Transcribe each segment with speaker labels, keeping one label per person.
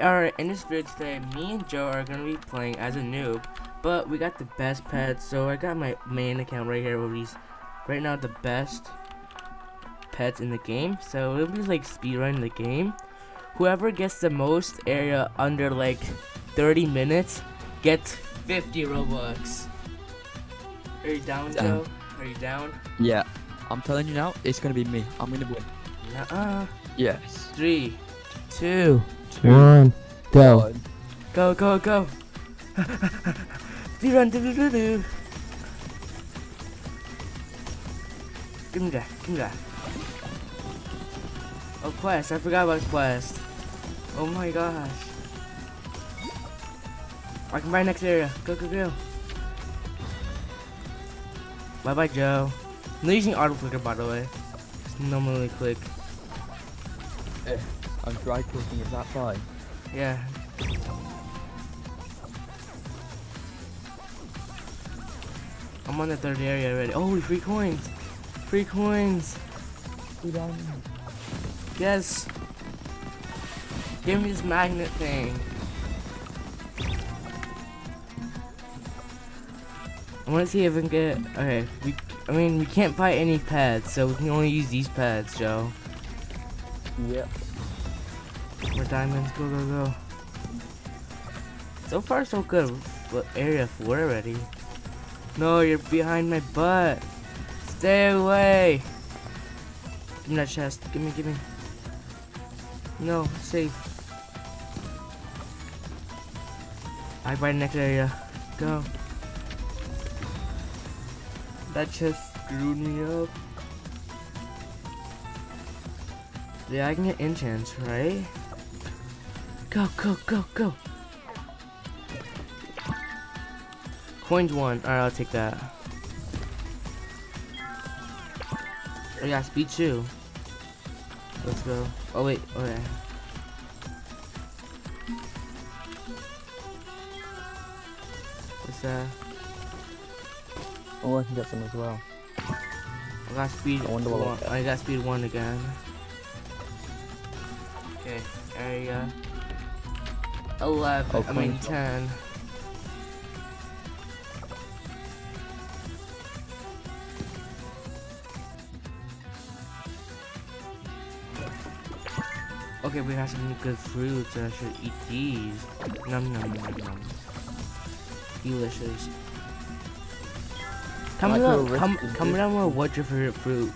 Speaker 1: Alright, in this video today, me and Joe are gonna be playing as a noob, but we got the best pets, so I got my main account right here where he's right now the best pets in the game. So it'll be like speedrunning the game. Whoever gets the most area under like 30 minutes gets 50 Robux. Are you down. Joe? Are you down?
Speaker 2: Yeah, I'm telling you now, it's gonna be me. I'm gonna win.
Speaker 1: Nuh-uh.
Speaker 2: Yes.
Speaker 1: Three, two,
Speaker 3: One, go.
Speaker 2: One.
Speaker 1: Go, go, go. Speedrun, do do do do. Give me that, give me that. Oh, Quest, I forgot about Quest. Oh my gosh. I can buy next area. Go, go, go. Bye bye, Joe. I'm not using auto clicker, by the way. Just normally click. Eh.
Speaker 2: I'm dry cooking, is that fine?
Speaker 1: Yeah. I'm on the third area already. Oh, we free coins! Free coins! Yes! Give me this magnet thing. I want to see if we can get. Okay, we. I mean, we can't buy any pads, so we can only use these pads, Joe.
Speaker 2: Yep.
Speaker 1: More diamonds, go, go, go. So far, so good. But area 4 already. No, you're behind my butt. Stay away. Give me that chest. Give me, give me. No, safe. I buy next area. Go. That chest screwed me up. Yeah, I can get enchants, right? Go, go, go, go. Coins one. Alright, I'll take that. Oh, I got speed two. Let's go. Oh wait, okay. What's that?
Speaker 2: Oh, I can get some as well.
Speaker 1: I got speed
Speaker 2: I wonder what
Speaker 1: one.
Speaker 2: I'll
Speaker 1: I got speed one again. Okay, area eleven.
Speaker 2: Oh,
Speaker 1: I mean ten. Okay, we have some good fruits. I should eat these. Num num num num. Delicious.
Speaker 2: Like
Speaker 1: down,
Speaker 2: your
Speaker 1: com comment down what's your favorite fruit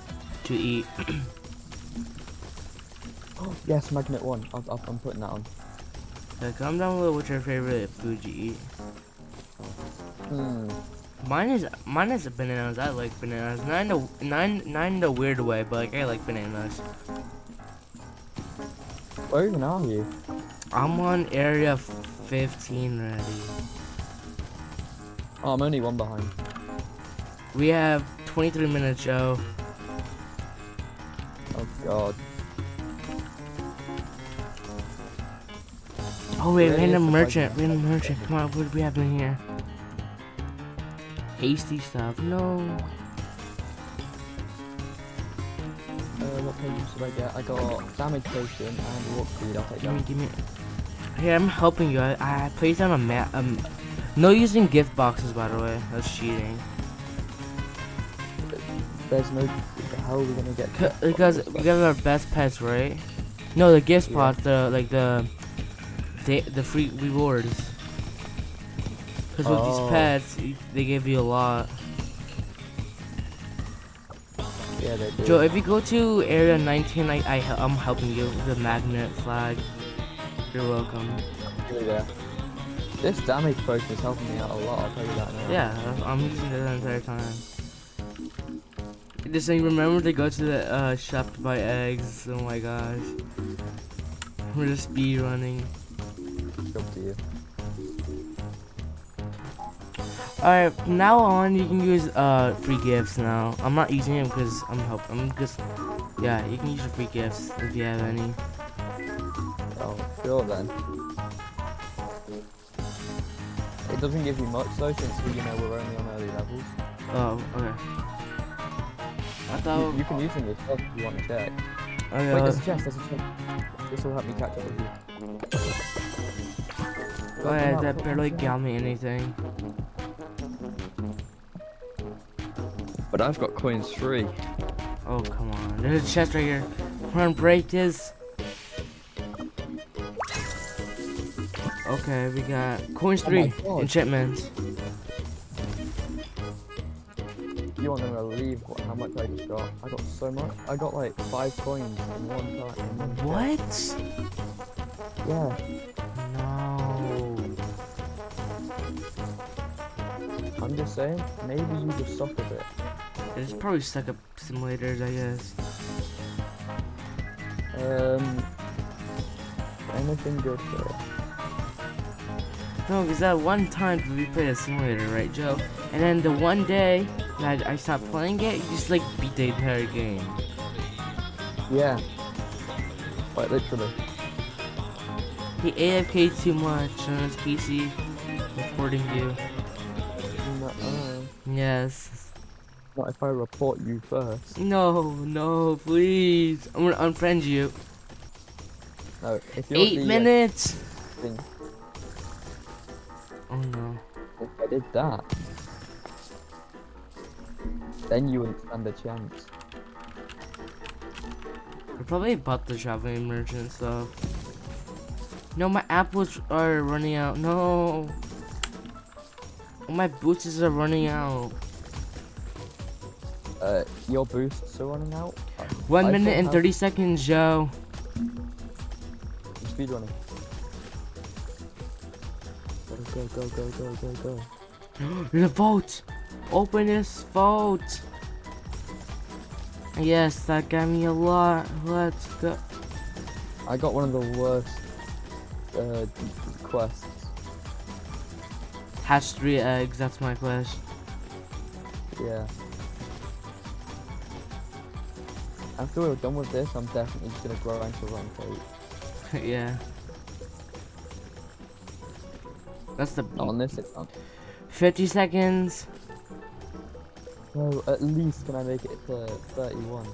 Speaker 1: to eat.
Speaker 2: Oh yes, magnet one. I'll, I'll, I'm putting that on.
Speaker 1: Yeah, comment down below what's your favorite food you eat.
Speaker 2: Hmm.
Speaker 1: Mine is mine is bananas. I like bananas. Not in nine not in the weird way, but like I like bananas.
Speaker 2: Where even are you?
Speaker 1: I'm on area 15 already.
Speaker 2: Oh, I'm only one behind.
Speaker 1: We have 23 minutes, Joe.
Speaker 2: Oh god.
Speaker 1: Oh wait, random merchant, random merchant. Come on, what do we have in here? Hasty stuff. No.
Speaker 2: Uh, what pages did I get? I got damage potion and warp speed. I'll take
Speaker 1: Give me,
Speaker 2: that.
Speaker 1: give me. Here, I'm helping you. I, I placed on a map. Um, no using gift boxes, by the way. That's cheating.
Speaker 2: There's no. How are we gonna get?
Speaker 1: Because we got our best pets, right? No, the gift
Speaker 2: Yeah.
Speaker 1: spots, the like the the the free rewards. Because with
Speaker 2: Oh.
Speaker 1: these pets, they give you a lot.
Speaker 2: Yeah, they do.
Speaker 1: Joe, if you go to area 19, I, I, I'm helping you with the magnet flag. You're welcome.
Speaker 2: There. This damage potion is helping me out a lot. I'll tell you that now.
Speaker 1: Yeah, I'm using it the entire time. Just remember to go to the uh, shop to buy eggs. Oh my gosh. We're just speed running. Alright, from now on you can use uh free gifts now. I'm not using them because I'm help I'm just yeah, you can use your free gifts if you have any.
Speaker 2: Oh, sure then. It doesn't give you much though, since we, you know we're only on early levels.
Speaker 1: Oh, okay. I thought
Speaker 2: You, you can use them yourself if you want to check.
Speaker 1: okay,
Speaker 2: Wait,
Speaker 1: uh,
Speaker 2: there's a chest. There's a chest. This will help me catch up with you.
Speaker 1: Oh yeah, that barely got me anything.
Speaker 2: But I've got coins free.
Speaker 1: Oh, come on. There's a chest right here. Run, break this. Okay, we got coins
Speaker 2: Oh
Speaker 1: three,
Speaker 2: God.
Speaker 1: enchantments.
Speaker 2: You want to believe what, how much I just got? I got so much. I got like five coins in one time.
Speaker 1: What?
Speaker 2: Yeah.
Speaker 1: No.
Speaker 2: I'm just saying, maybe you just suck a bit.
Speaker 1: There's probably stuck up simulators, I guess.
Speaker 2: Um, anything good for it.
Speaker 1: No, because that one time we played a simulator, right, Joe? And then the one day that I stopped playing it, you just like beat the entire game.
Speaker 2: Yeah. Quite literally.
Speaker 1: He AFK too much on his PC, reporting you.
Speaker 2: Nuh-uh.
Speaker 1: Yes.
Speaker 2: Not if I report you first.
Speaker 1: No, no, please. I'm gonna unfriend you.
Speaker 2: No,
Speaker 1: Eight
Speaker 2: the, uh,
Speaker 1: minutes.
Speaker 2: thing,
Speaker 1: Oh no.
Speaker 2: if I did that, then you wouldn't stand a chance.
Speaker 1: I probably bought the traveling merchant stuff. No, my apples are running out. No. My boots are running out.
Speaker 2: Uh, your boosts are running out.
Speaker 1: One
Speaker 2: I
Speaker 1: minute and 30 seconds, Joe.
Speaker 2: Speed running. Go go go go go go go.
Speaker 1: There's a vote. Open this vote. Yes, that got me a lot. Let's go.
Speaker 2: I got one of the worst uh, quests.
Speaker 1: Hatch three eggs. That's my quest.
Speaker 2: Yeah. After we're done with this, I'm definitely just gonna grind to rank 8.
Speaker 1: yeah. That's the
Speaker 2: Not on this account.
Speaker 1: 50 seconds.
Speaker 2: No, at least can I make it to 31?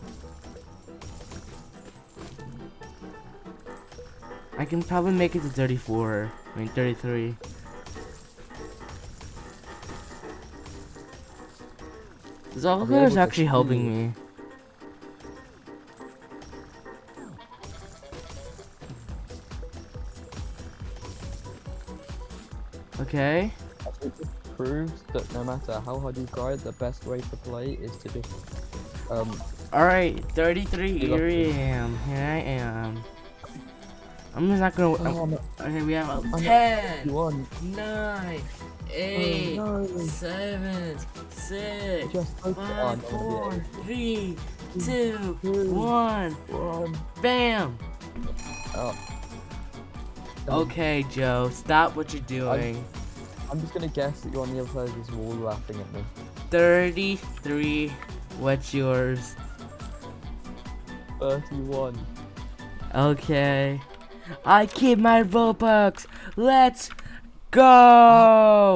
Speaker 1: I can probably make it to 34. I mean 33. This officer is actually helping me. Okay.
Speaker 2: I think proves that no matter how hard you grind, the best way to play is to just um
Speaker 1: Alright, 33. Here I am. Here I am. I'm just not gonna.
Speaker 2: oh, I'm
Speaker 1: okay, we have a
Speaker 2: I'm at
Speaker 1: 10,
Speaker 2: 51.
Speaker 1: 9, 8,
Speaker 2: Oh, no.
Speaker 1: 7, 6,
Speaker 2: Just hope it- oh,
Speaker 1: Five,
Speaker 2: no,
Speaker 1: four, three,
Speaker 2: Two,
Speaker 1: two,
Speaker 2: two,
Speaker 1: one.
Speaker 2: One.
Speaker 1: Bam!
Speaker 2: Oh.
Speaker 1: Okay, Joe, stop what you're doing.
Speaker 2: I'm just gonna guess that you're on the other side of this wall laughing at me.
Speaker 1: 33. What's yours?
Speaker 2: 31.
Speaker 1: Okay. I keep my Robux. Let's go!